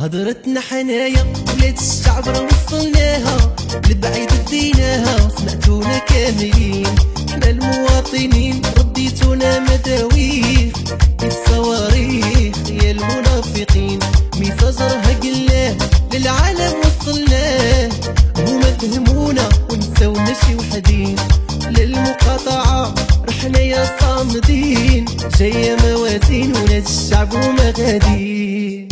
هضرتنا حنايا ولاد الشعب راه وصلناها لبعيد ديناها سمعتونا كاملين حنا المواطنين رديتونا مداويخ الصواريخ يا المنافقين مفجرها قلناه للعالم وصلناه. هما فهمونا ونساو ماشي وحدين للمقاطعة رحنا يا صامدين جاية موازين ولاد الشعب وما غادين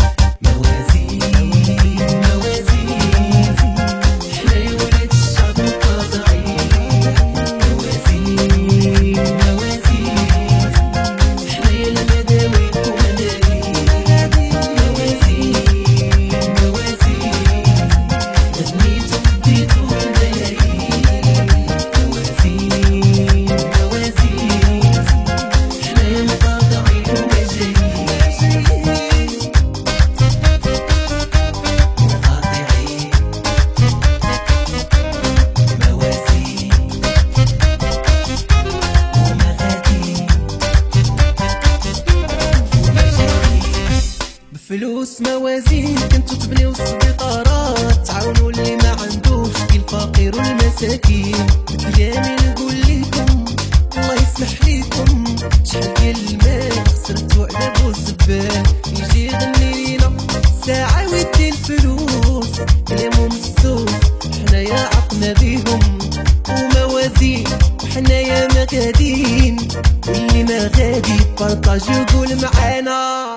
فلوس موازين كنتو تبنيو السبيطارات. تعاونوا اللي ما عندوش الفقير والمساكين كلامي نقول لكم الله يسمح ليكم. شحال ديال المال خسرتو على بو الزبال يجي يغني لينا ساعة ويدي الفلوس. كلامهم السوس حنايا عقنا بيهم. وموازين وحنايا ما غادين واللي ما غادي بارطاجي وقول معانا.